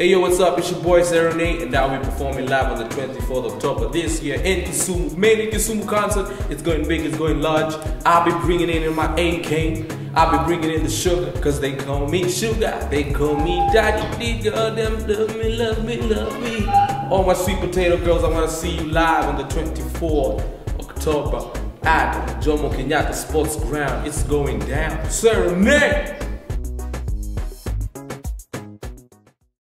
Hey yo, what's up? It's your boy Seroney, and I'll be performing live on the 24th of October this year in Kisumu. Made in Kisumu concert. It's going big, it's going large. I'll be bringing in my AK. I'll be bringing in the sugar, cause they call me sugar. They call me daddy. They them love me, love me, love me. All my sweet potato girls, I wanna see you live on the 24th October at Jomo Kenyatta Sports Ground. It's going down. Seroney!